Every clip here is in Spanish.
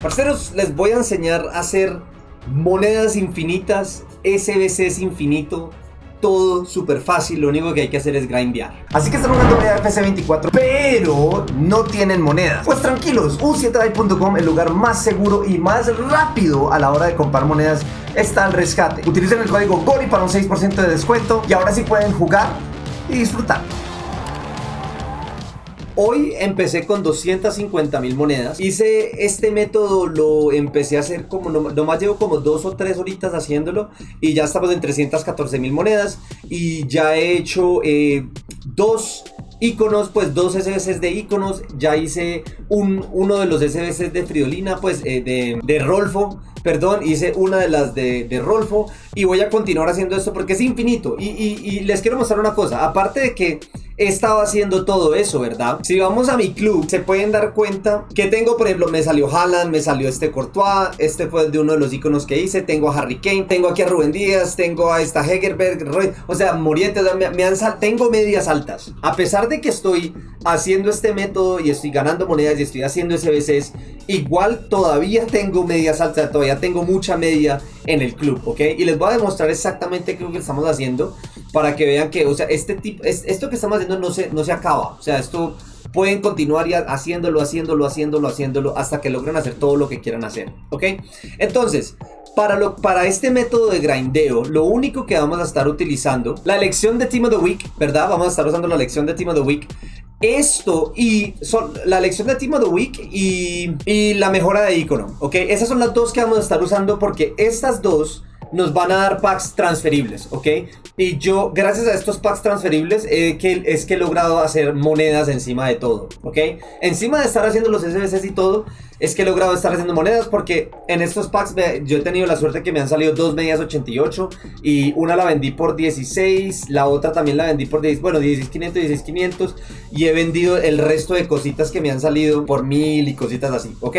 Parceros, les voy a enseñar a hacer monedas infinitas, SBCs infinito, todo súper fácil, lo único que hay que hacer es grindear. Así que están jugando moneda FC24, pero no tienen monedas. Pues tranquilos, u7buy.com, el lugar más seguro y más rápido a la hora de comprar monedas, está al rescate. Utilicen el código GORI para un 6% de descuento y ahora sí pueden jugar y disfrutar. Hoy empecé con 250 mil monedas. Hice este método, lo empecé a hacer como, nomás llevo como dos o tres horitas haciéndolo y ya estamos en 314 mil monedas y ya he hecho eh, dos iconos, pues dos SBCs de iconos. Ya hice un, uno de los SBCs de Friolina, pues eh, de, de, Rolfo. Perdón, hice una de las de, de, Rolfo. Y voy a continuar haciendo esto porque es infinito. Y, y les quiero mostrar una cosa. Aparte de que estaba haciendo todo eso, ¿verdad? Si vamos a mi club, se pueden dar cuenta que tengo, por ejemplo, me salió Haaland, me salió este Courtois, este fue de uno de los iconos que hice, tengo a Harry Kane, tengo aquí a Rubén Díaz, tengo a esta Hegerberg, o sea, Morientes, me, han tengo medias altas. A pesar de que estoy haciendo este método y estoy ganando monedas y estoy haciendo SBCs, igual todavía tengo medias altas, todavía tengo mucha media en el club, ¿ok? Y les voy a demostrar exactamente qué es lo que estamos haciendo para que vean que, o sea, este tipo, es, esto que estamos haciendo no se, no se acaba. O sea, esto pueden continuar ya haciéndolo, haciéndolo, haciéndolo, haciéndolo, hasta que logren hacer todo lo que quieran hacer. ¿Ok? Entonces, para, lo, para este método de grindeo, lo único que vamos a estar utilizando, la elección de Team of the Week, ¿verdad? Vamos a estar usando la elección de Team of the Week. Esto y son la elección de Team of the Week y, y la mejora de icono, ¿ok? Esas son las dos que vamos a estar usando porque estas dos nos van a dar packs transferibles, ¿ok? Y yo, gracias a estos packs transferibles, eh, que, es que he logrado hacer monedas encima de todo, ¿ok? Encima de estar haciendo los SBCs y todo, es que he logrado estar haciendo monedas porque en estos packs yo he tenido la suerte que me han salido dos medias 88 y una la vendí por 16, la otra también la vendí por 10, bueno, 16.500, 16.500 y he vendido el resto de cositas que me han salido por mil y cositas así, ¿ok?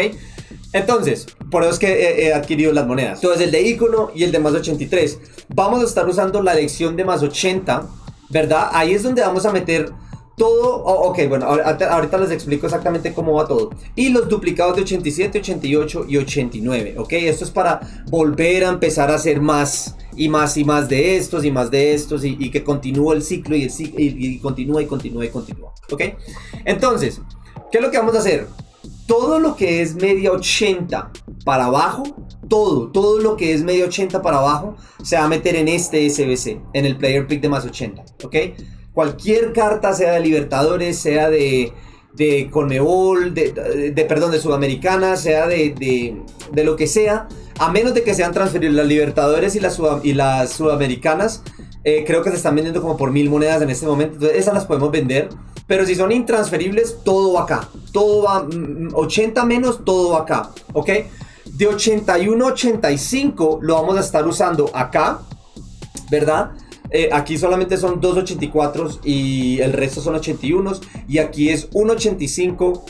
Entonces, por eso es que he, adquirido las monedas. Entonces, el de icono y el de más 83. Vamos a estar usando la lección de más 80, ¿verdad? Ahí es donde vamos a meter todo, ok, bueno, ahorita, les explico exactamente cómo va todo. Y los duplicados de 87, 88 y 89, ok. Esto es para volver a empezar a hacer más y más y más de estos y más de estos y, que continúe el ciclo y, el y, y continúa y continúa y continúa, ok. Entonces, ¿qué es lo que vamos a hacer? Todo lo que es media 80 para abajo, todo, todo lo que es media 80 para abajo, se va a meter en este SBC, en el player pick de más 80, ¿ok? Cualquier carta, sea de Libertadores, sea de, de Conmebol, de, perdón, de Sudamericana, sea de, de, lo que sea, a menos de que sean transferibles las Libertadores y las, y las Sudamericanas, eh, creo que se están vendiendo como por mil monedas en este momento. Entonces, esas las podemos vender. Pero si son intransferibles, todo va acá. Todo va 80 mm, menos, todo va acá. ¿Ok? De 81 a 85 lo vamos a estar usando acá. ¿Verdad? Eh, aquí solamente son 2.84 y el resto son 81 y aquí es 1.85,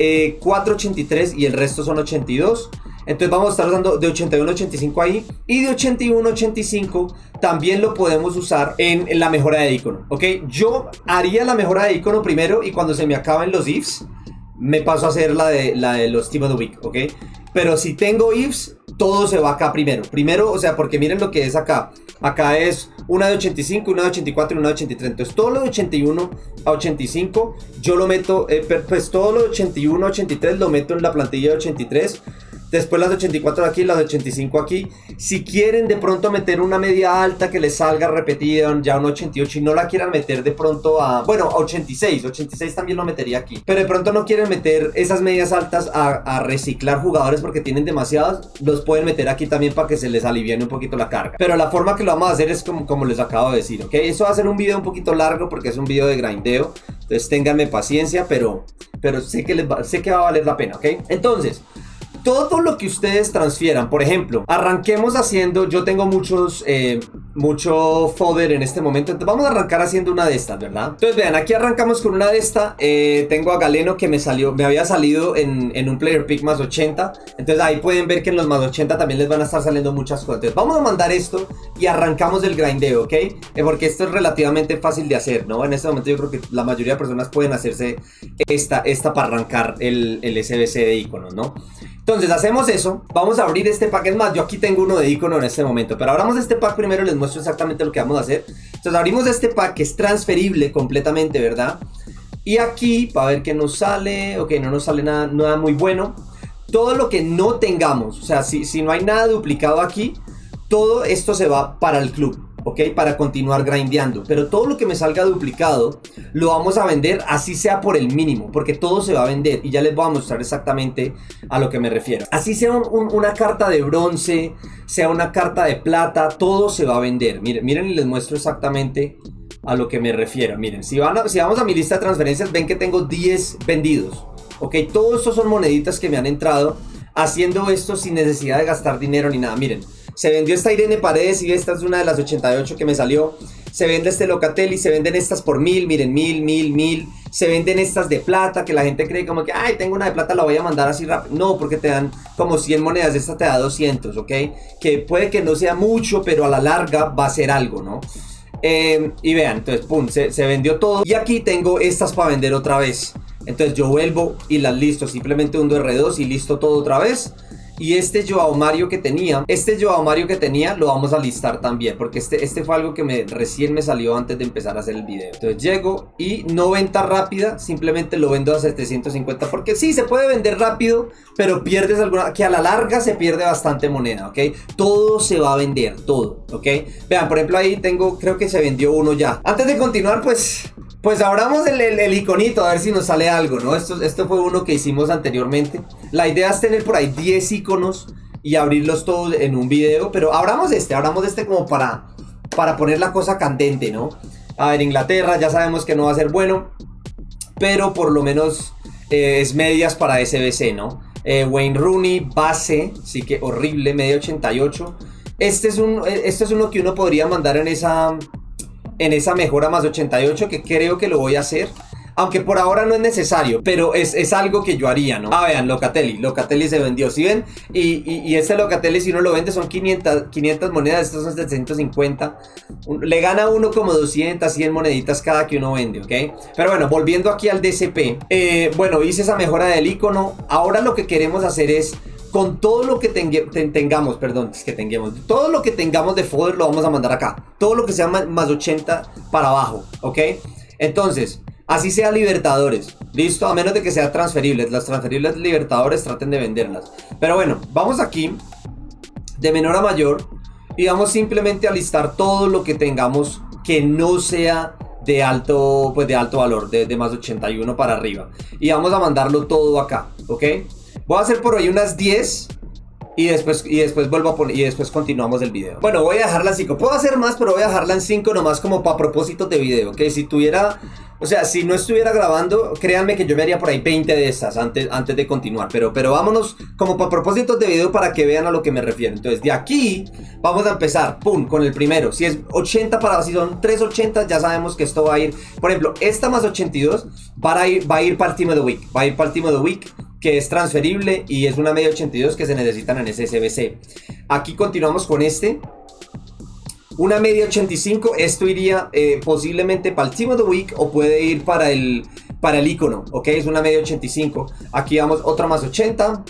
eh, 4.83 y el resto son 82. Entonces vamos a estar usando de 81 a 85 ahí. Y de 81 a 85 también lo podemos usar en, la mejora de icono. ¿Ok? Yo haría la mejora de icono primero y cuando se me acaben los ifs, me paso a hacer la de, la de los Team of the Week. ¿Ok? Pero si tengo ifs, todo se va acá primero. Primero, o sea, porque miren lo que es acá. Acá es una de 85, una de 84 y una de 83. Entonces, todo lo de 81 a 85, yo lo meto, eh, pues todo lo de 81 a 83 lo meto en la plantilla de 83. Después las de 84 aquí, las de 85 aquí. Si quieren de pronto meter una media alta que les salga repetida, ya un 88 y no la quieran meter de pronto a, bueno, a 86. 86 también lo metería aquí. Pero de pronto no quieren meter esas medias altas a, reciclar jugadores porque tienen demasiados. Los pueden meter aquí también para que se les aliviane un poquito la carga. Pero la forma que lo vamos a hacer es como, como les acabo de decir, ¿ok? Eso va a ser un video un poquito largo porque es un video de grindeo. Entonces ténganme paciencia, pero, pero sé, que les sé que va a valer la pena, ¿ok? Entonces todo lo que ustedes transfieran, por ejemplo, arranquemos haciendo, yo tengo muchos, eh, mucho fodder en este momento, entonces vamos a arrancar haciendo una de estas, ¿verdad? Entonces vean, aquí arrancamos con una de estas, eh, tengo a Galeno que me salió, me había salido en, en, un player pick más 80, entonces ahí pueden ver que en los más 80 también les van a estar saliendo muchas cosas, vamos a mandar esto y arrancamos del grindeo, ¿ok? Eh, porque esto es relativamente fácil de hacer, ¿no? En este momento yo creo que la mayoría de personas pueden hacerse esta, esta para arrancar el, el SBC de iconos, ¿no? Entonces hacemos eso, vamos a abrir este pack, es más, yo aquí tengo uno de icono en este momento, pero abramos este pack primero, les muestro exactamente lo que vamos a hacer. Entonces abrimos este pack que es transferible completamente, ¿verdad? Y aquí, para ver qué nos sale, ok, no nos sale nada, nada muy bueno. Todo lo que no tengamos, o sea, si, si no hay nada duplicado aquí, todo esto se va para el club. ¿Ok? Para continuar grindeando. Pero todo lo que me salga duplicado lo vamos a vender así sea por el mínimo, porque todo se va a vender y ya les voy a mostrar exactamente a lo que me refiero. Así sea una carta de bronce, sea una carta de plata, todo se va a vender. Miren, miren y les muestro exactamente a lo que me refiero. Miren, si, van si vamos a mi lista de transferencias, ven que tengo 10 vendidos. Ok, todos estos son moneditas que me han entrado haciendo esto sin necesidad de gastar dinero ni nada. Miren, se vendió esta Irene Paredes y esta es una de las 88 que me salió. Se vende este Locatelli, se venden estas por mil, miren, mil, mil, mil. Se venden estas de plata, que la gente cree como que, ay, tengo una de plata, la voy a mandar así rápido. No, porque te dan como 100 monedas, esta te da 200, ¿ok? Que puede que no sea mucho, pero a la larga va a ser algo, ¿no? Eh, y vean, entonces, pum, se, se vendió todo. Y aquí tengo estas para vender otra vez. Entonces yo vuelvo y las listo, simplemente hundo R2 y listo todo otra vez. Y este Joao Mario que tenía, este Joao Mario que tenía lo vamos a listar también, porque este, este fue algo que me, recién me salió antes de empezar a hacer el video. Entonces llego y no venta rápida, simplemente lo vendo a 750, porque sí, se puede vender rápido, pero pierdes alguna, que a la larga se pierde bastante moneda, ¿ok? Todo se va a vender, todo, ¿ok? Vean, por ejemplo ahí tengo, creo que se vendió uno ya. Antes de continuar, pues pues abramos el, iconito a ver si nos sale algo, ¿no? Esto, esto fue uno que hicimos anteriormente. La idea es tener por ahí 10 iconos y abrirlos todos en un video. Pero abramos este, abramos este como para, para poner la cosa candente, ¿no? A ver, Inglaterra ya sabemos que no va a ser bueno. Pero por lo menos eh, es medias para SBC, ¿no? Eh, Wayne Rooney, base, sí que horrible, media 88. Este es, un, este es uno que uno podría mandar en esa en esa mejora más 88 que creo que lo voy a hacer. Aunque por ahora no es necesario, pero es, algo que yo haría, ¿no? Ah, vean, Locatelli. Locatelli se vendió, ¿sí ven? Y, y, este Locatelli, si uno lo vende, son 500, 500 monedas, estos son 750. Le gana uno como 200, 100 moneditas cada que uno vende, ¿ok? Pero bueno, volviendo aquí al DCP. Eh, bueno, hice esa mejora del icono. Ahora lo que queremos hacer es con todo lo que tengamos, perdón, es que tengamos, todo lo que tengamos de fodder lo vamos a mandar acá. Todo lo que sea más, 80 para abajo, ¿ok? Entonces, así sea Libertadores, ¿listo? A menos de que sea transferibles. Las transferibles Libertadores traten de venderlas. Pero bueno, vamos aquí, de menor a mayor, y vamos simplemente a listar todo lo que tengamos que no sea de alto, pues de alto valor, de más 81 para arriba. Y vamos a mandarlo todo acá, ¿ok? Voy a hacer por hoy unas 10 y después, y después vuelvo a poner y después continuamos el video. Bueno, voy a dejarla en 5. Puedo hacer más, pero voy a dejarla en 5 nomás como para propósitos de video. Que si tuviera o sea, si no estuviera grabando, créanme que yo me haría por ahí 20 de esas antes, antes de continuar. Pero, pero vámonos como para propósitos de video para que vean a lo que me refiero. Entonces, de aquí vamos a empezar, pum, con el primero. Si es 80 para, si son 380, ya sabemos que esto va a ir. Por ejemplo, esta más 82 va a ir, va a ir para el Team of the Week. Va a ir para el Team of the Week que es transferible y es una media 82 que se necesitan en SSBC. Aquí continuamos con este. Una media 85, esto iría eh, posiblemente para el Team of the Week o puede ir para el, para el icono, ¿ok? Es una media 85. Aquí vamos otra más 80.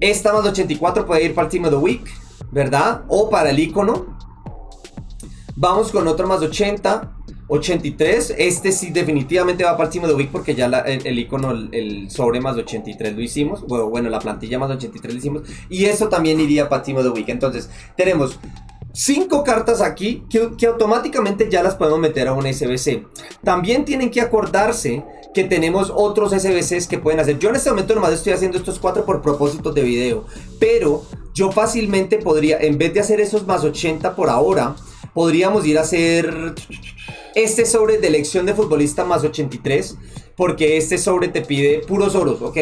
Esta más 84 puede ir para el Team of the Week, ¿verdad? O para el icono. Vamos con otro más 80. 83, este sí definitivamente va para el of the Week porque ya el, icono, el, sobre más 83 lo hicimos, bueno, la plantilla más 83 lo hicimos, y eso también iría para Team of the Week. Entonces, tenemos cinco cartas aquí que, automáticamente ya las podemos meter a un SBC. También tienen que acordarse que tenemos otros SBCs que pueden hacer. Yo en este momento nomás estoy haciendo estos cuatro por propósitos de video, pero yo fácilmente podría, en vez de hacer esos más 80 por ahora, podríamos ir a hacer este sobre de elección de futbolista más 83 porque este sobre te pide puros oros, ¿ok?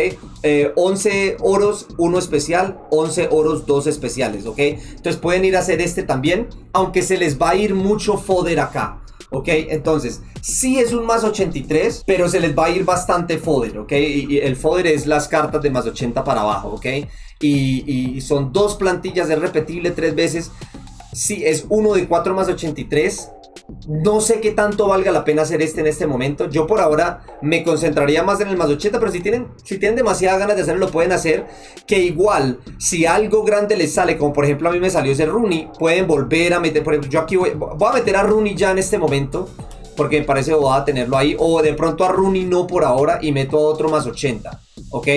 11 eh, oros, uno especial, 11 oros, dos especiales, ¿ok? Entonces pueden ir a hacer este también, aunque se les va a ir mucho foder acá. ¿ok? Entonces, sí es un más 83, pero se les va a ir bastante foder, ¿ok? Y, el foder es las cartas de más 80 para abajo, ¿ok? Y, y son dos plantillas, es repetible tres veces. Sí, es uno de 4 más 83 No sé qué tanto valga la pena hacer este en este momento. Yo por ahora me concentraría más en el más 80, pero si tienen, si tienen demasiadas ganas de hacerlo, lo pueden hacer. Que igual, si algo grande les sale, como por ejemplo a mí me salió ese Rooney, pueden volver a meter, por ejemplo, yo aquí voy, voy a meter a Rooney ya en este momento, porque me parece a tenerlo ahí. O de pronto a Rooney no por ahora y meto a otro más 80, ¿ok?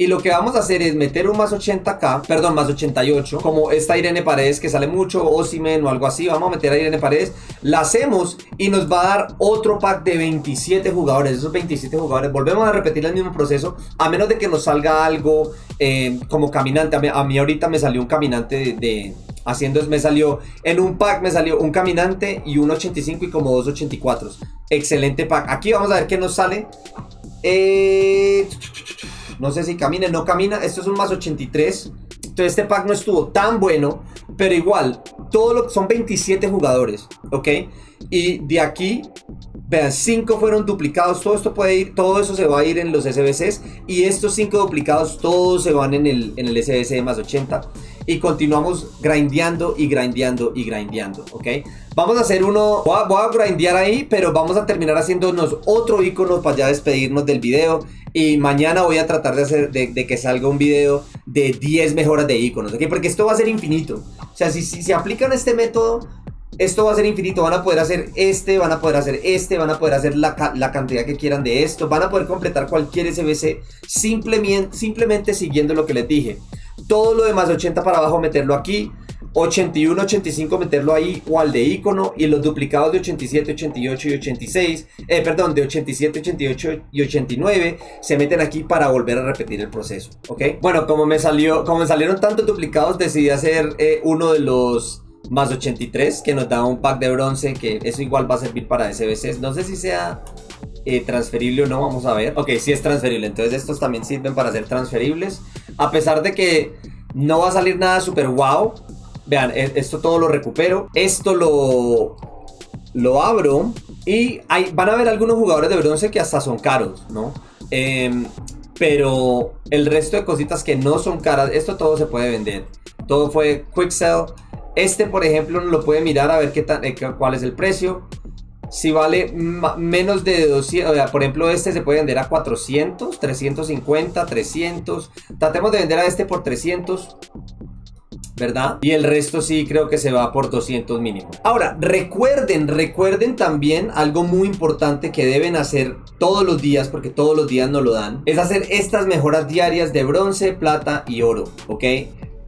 Y lo que vamos a hacer es meter un más 80 acá, perdón, más 88, como esta Irene Paredes que sale mucho, Osimen o algo así, vamos a meter a Irene Paredes, la hacemos y nos va a dar otro pack de 27 jugadores, esos 27 jugadores, volvemos a repetir el mismo proceso, a menos de que nos salga algo eh, como caminante, a mí, ahorita me salió un caminante de, haciendo, me salió, en un pack me salió un caminante y un 85 y como dos 84, excelente pack, aquí vamos a ver qué nos sale, eh... No sé si camina, no camina. Esto es un más 83. Entonces este pack no estuvo tan bueno. Pero igual, todo lo, son 27 jugadores. ¿Ok? Y de aquí, vean, 5 fueron duplicados. Todo esto puede ir, todo eso se va a ir en los SBCs. Y estos 5 duplicados, todos se van en el, en el SBC más 80 y continuamos grindeando y grindeando y grindeando, ¿ok? Vamos a hacer uno, voy a, voy a grindear ahí, pero vamos a terminar haciéndonos otro icono para ya despedirnos del video y mañana voy a tratar de hacer, de, que salga un video de 10 mejoras de iconos. Porque esto va a ser infinito, o sea, si, si, si aplican este método, esto va a ser infinito, van a poder hacer este, van a poder hacer este, van a poder hacer la, la cantidad que quieran de esto, van a poder completar cualquier SBC simplemente, simplemente siguiendo lo que les dije. Todo lo demás 80 para abajo meterlo aquí. 81, 85 meterlo ahí o al de icono y los duplicados de 87, 88 y 86, eh, perdón, de 87, 88 y 89 se meten aquí para volver a repetir el proceso, ¿ok? Bueno, como me salió, como me salieron tantos duplicados, decidí hacer eh, uno de los más 83 que nos da un pack de bronce, que eso igual va a servir para SBCs, no sé si sea eh, transferible o no, vamos a ver. Ok, sí es transferible, entonces estos también sirven para ser transferibles. A pesar de que no va a salir nada super wow. Vean, e, esto todo lo recupero. Esto lo, lo abro y van a ver algunos jugadores de bronce que hasta son caros, ¿no? Em, pero el resto de cositas que no son caras, esto todo se puede vender. Todo fue quick sell. Este, por ejemplo, lo puede mirar a ver qué eh, cuál es el precio si vale menos de 200, o sea, por ejemplo este se puede vender a 400, 350, 300, tratemos de vender a este por 300, ¿verdad? Y el resto sí creo que se va por 200 mínimo. Ahora, recuerden, recuerden también algo muy importante que deben hacer todos los días, porque todos los días no lo dan, es hacer estas mejoras diarias de bronce, plata y oro, ¿ok?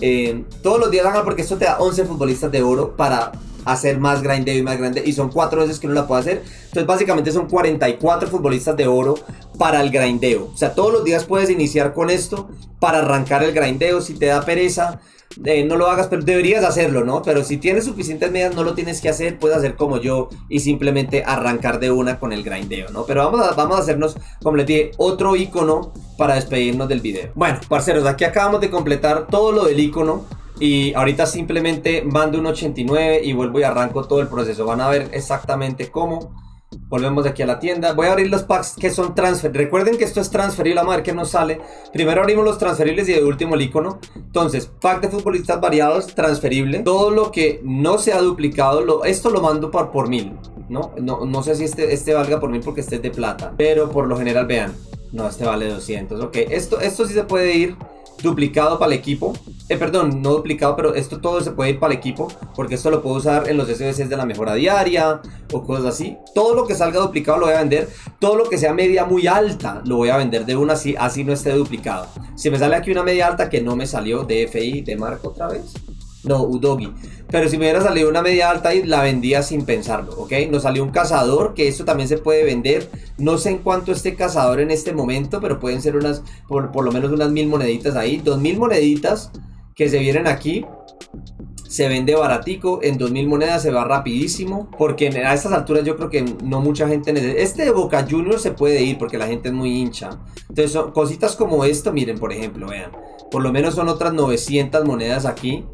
Eh, todos los días hagan porque esto te da 11 futbolistas de oro para hacer más grande y más grande y son cuatro veces que uno la puede hacer. Entonces básicamente son 44 futbolistas de oro para el grindeo. O sea, todos los días puedes iniciar con esto para arrancar el grindeo. Si te da pereza, eh, no lo hagas, pero deberías hacerlo, ¿no? Pero si tienes suficientes medias, no lo tienes que hacer, puedes hacer como yo y simplemente arrancar de una con el grindeo, ¿no? Pero vamos a, vamos a hacernos, como les dije, otro icono para despedirnos del video. Bueno, parceros, aquí acabamos de completar todo lo del icono. Y ahorita simplemente mando un 89 y vuelvo y arranco todo el proceso. Van a ver exactamente cómo. Volvemos aquí a la tienda. Voy a abrir los packs que son transfer. Recuerden que esto es transferible. Vamos a ver qué nos sale. Primero abrimos los transferibles y de último el icono. Entonces, pack de futbolistas variados, transferible. Todo lo que no se duplicado, esto lo mando por, por mil. ¿no? No, no sé si este, este valga por mil porque este es de plata. Pero por lo general, vean. No, este vale 200. Ok, esto, esto sí se puede ir duplicado para el equipo. Eh, perdón, no duplicado, pero esto todo se puede ir para el equipo. Porque esto lo puedo usar en los SBCs de la mejora diaria o cosas así. Todo lo que salga duplicado lo voy a vender. Todo lo que sea media muy alta lo voy a vender de una así, así no esté duplicado. Si me sale aquí una media alta que no me salió de FI de marco otra vez. No, Udogi. Pero si me hubiera salido una media alta y la vendía sin pensarlo, ¿ok? Nos salió un cazador, que esto también se puede vender. No sé en cuánto esté cazador en este momento, pero pueden ser unas, por, por lo menos unas mil moneditas ahí. Dos mil moneditas que se vienen aquí. Se vende baratico, en dos mil monedas se va rapidísimo, porque a estas alturas yo creo que no mucha gente necesita. Este de Boca Juniors se puede ir porque la gente es muy hincha. Entonces cositas como esto, miren por ejemplo, vean. Por lo menos son otras 900 monedas aquí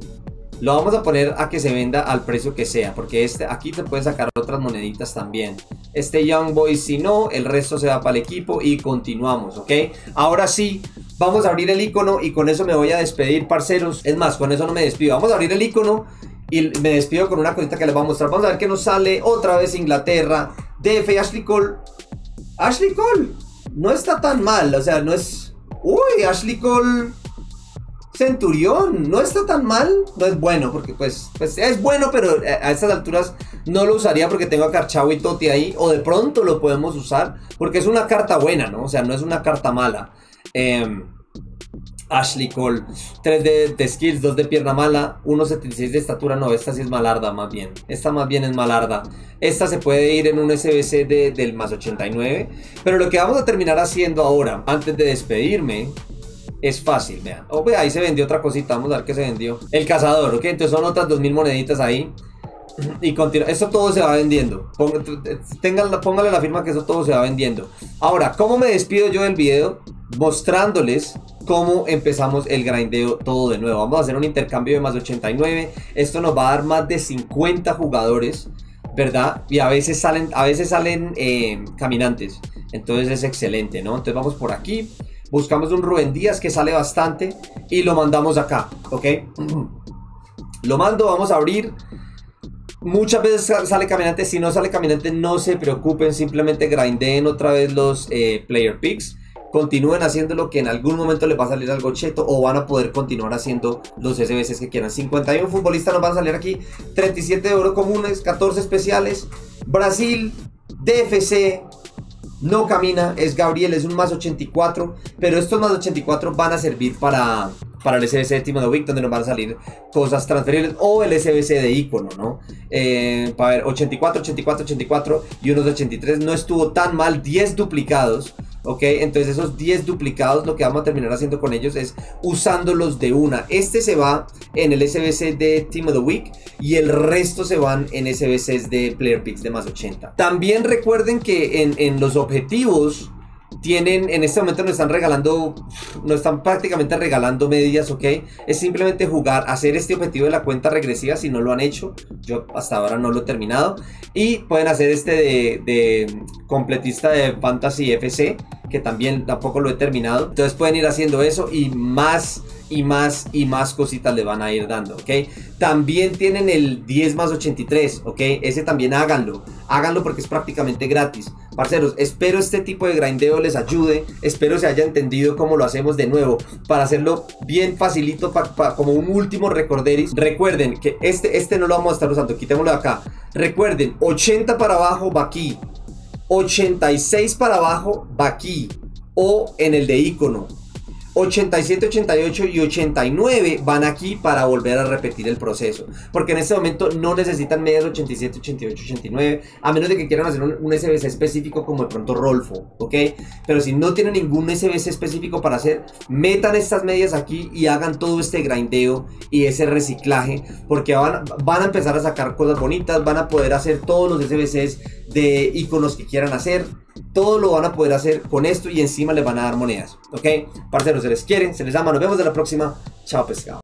lo vamos a poner a que se venda al precio que sea, porque este, aquí se pueden sacar otras moneditas también. Este Young Boy si no, el resto se va para el equipo y continuamos, ¿ok? Ahora sí, vamos a abrir el icono y con eso me voy a despedir, parceros. Es más, con eso no me despido. Vamos a abrir el icono Y me despido con una cosita que les voy a mostrar. Vamos a ver qué nos sale otra vez Inglaterra. DF Ashley Cole. Ashley Cole. No está tan mal. O sea, no es... Uy, Ashley Cole... Centurión, no está tan mal, no es bueno, porque pues, pues es bueno, pero a estas alturas no lo usaría porque tengo a Carchao y Toti ahí, o de pronto lo podemos usar, porque es una carta buena, ¿no? O sea, no es una carta mala. Em, Ashley Cole, 3 de, skills, 2 de pierna mala, 1.76 de estatura, no, esta sí es malarda más bien, esta más bien es malarda. Esta se puede ir en un SBC del más 89, pero lo que vamos a terminar haciendo ahora, antes de despedirme, es fácil, vean. Oh, ahí se vendió otra cosita, vamos a ver qué se vendió. El cazador, ok, entonces son otras 2000 moneditas ahí. Y continúa, esto todo se va vendiendo. póngale la firma que eso todo se va vendiendo. Ahora, ¿cómo me despido yo del video? Mostrándoles cómo empezamos el grindeo todo de nuevo. Vamos a hacer un intercambio de más 89. Esto nos va a dar más de 50 jugadores, ¿verdad? Y a veces salen, a veces salen eh, caminantes. Entonces es excelente, ¿no? Entonces vamos por aquí buscamos un Rubén Díaz que sale bastante y lo mandamos acá, ¿ok? Lo mando, vamos a abrir. Muchas veces sale caminante, si no sale caminante no se preocupen, simplemente grindeen otra vez los eh, player picks. Continúen haciendo que en algún momento les va a salir algo cheto o van a poder continuar haciendo los SBCs que quieran. 51 futbolistas nos van a salir aquí, 37 de oro comunes, 14 especiales. Brasil, DFC, no camina, es Gabriel, es un más 84, pero estos más 84 van a servir para, para el SBC de Week, donde nos van a salir cosas transferibles, o el SBC de icono, ¿no? Eh, para ver, 84, 84, 84 y unos 83, no estuvo tan mal, 10 duplicados, ¿ok? Entonces esos 10 duplicados lo que vamos a terminar haciendo con ellos es usándolos de una. Este se va en el SBC de Team of the Week y el resto se van en SBCs de Player Picks de más 80. También recuerden que en, en los objetivos tienen, en este momento nos están regalando, nos están prácticamente regalando medias, ¿ok? Es simplemente jugar, hacer este objetivo de la cuenta regresiva si no lo han hecho. Yo hasta ahora no lo he terminado. Y pueden hacer este de, de completista de Fantasy FC, que también tampoco lo he terminado. Entonces pueden ir haciendo eso y más y más y más cositas le van a ir dando, ¿ok? También tienen el 10 más 83, ¿ok? Ese también háganlo, háganlo porque es prácticamente gratis. Parceros, espero este tipo de grindeo les ayude, espero se haya entendido cómo lo hacemos de nuevo, para hacerlo bien facilito, como un último recorderis. Recuerden que este, este no lo vamos a estar usando, quitémoslo de acá. Recuerden, 80 para abajo va aquí, 86 para abajo va aquí, o en el de icono. 87, 88 y 89 van aquí para volver a repetir el proceso. Porque en este momento no necesitan medias 87, 88, 89, a menos de que quieran hacer un, SBC específico como de pronto Rolfo, ¿ok? Pero si no tienen ningún SBC específico para hacer, metan estas medias aquí y hagan todo este grindeo y ese reciclaje, porque van, van a empezar a sacar cosas bonitas, van a poder hacer todos los SBCs de iconos que quieran hacer todo lo van a poder hacer con esto y encima les van a dar monedas. ¿Ok? Parceros, se les quiere, se les ama. Nos vemos en la próxima. Chao, pescado.